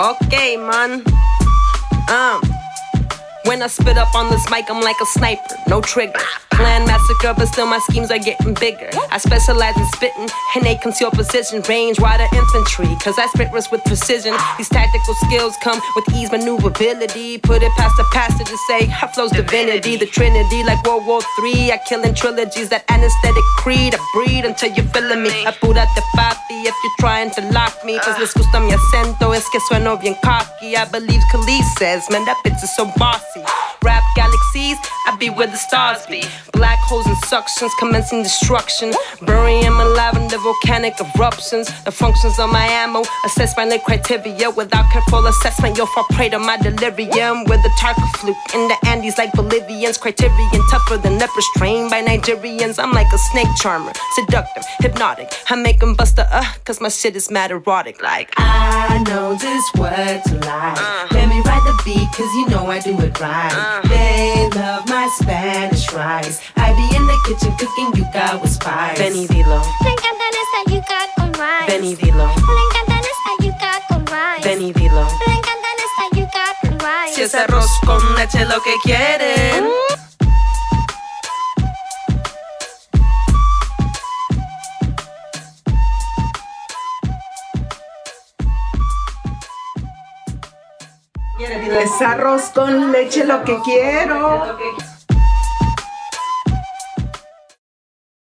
Okay, man. Um. When I spit up on this mic, I'm like a sniper, no trigger. Plan massacre, but still my schemes are getting bigger. I specialize in spitting, and they conceal position, range wider infantry. Cause I spit risk with precision. These tactical skills come with ease, maneuverability. Put it past the pastor to say, I flow's divinity, the trinity, like World War III. I kill in trilogies, that anesthetic creed. I breed until you're feeling me. I put out the papi if you're trying to lock me. Pues les gusta mi acento, es que sueno bien cocky. I believe Khalid says, man, that bitch is so bossy. Rap galaxies, I be where the stars be. Black holes and suctions, commencing destruction. Burying my lavender volcanic eruptions. The functions of my ammo, assess my lit criteria. Without careful assessment, you'll fall prey to my delirium. With the Tarka fluke in the Andes, like Bolivians. Criterion tougher than lepers trained by Nigerians. I'm like a snake charmer, seductive, hypnotic. I make them bust the uh, cause my shit is mad erotic. Like, I know just what to like. Let me ride the beat, cause you know I do it right. They love my Spanish rice. I be in the kitchen cooking yuca with spice. Benny Dilo, Le encantan esta yuca con rice. Benny Dilo, Le encantan esta yuca con rice. Benny Dilo. Le encantan esta yuca con rice. Si es arroz con leche lo que quieren. Mm. Es arroz con leche lo que quiero.